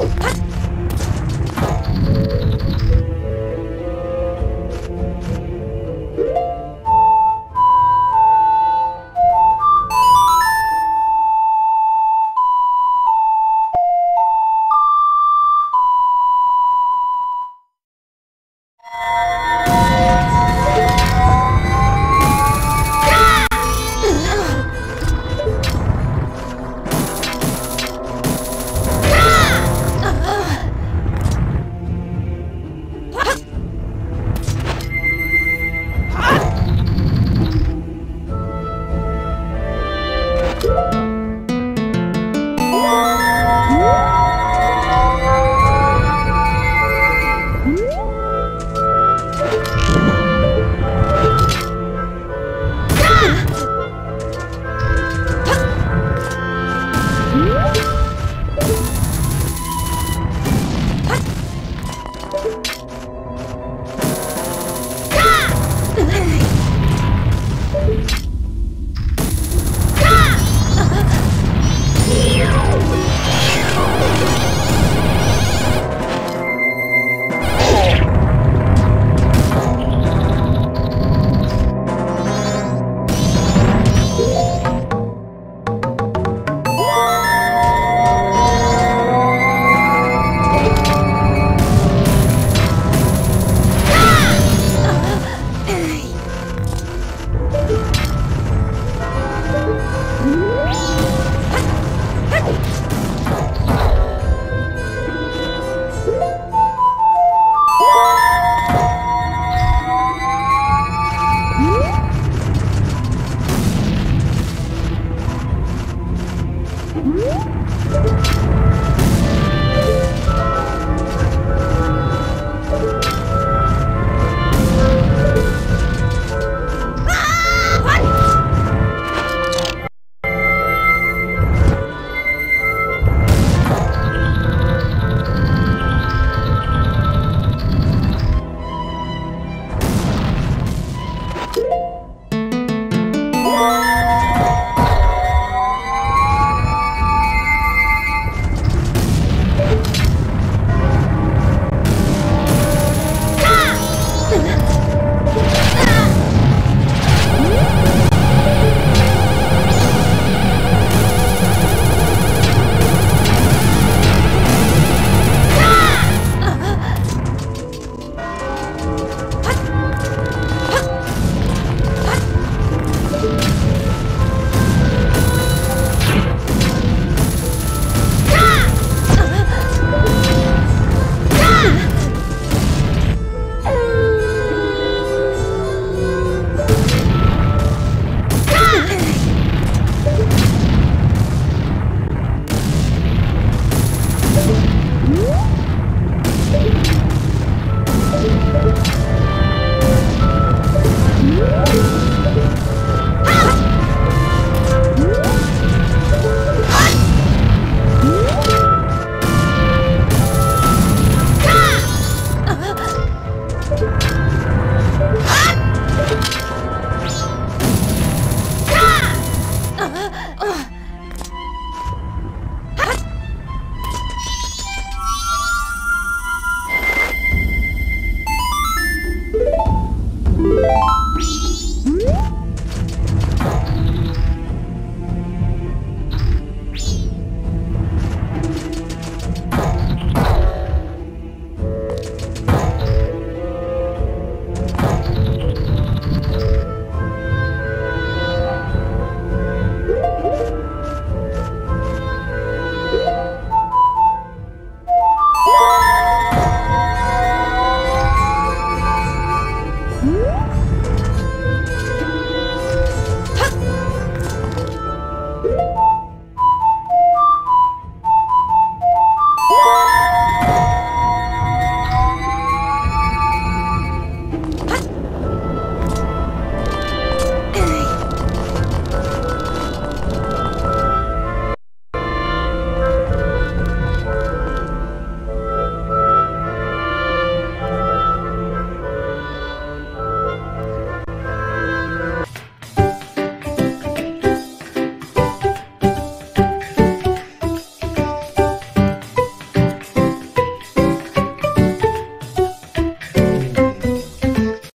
What?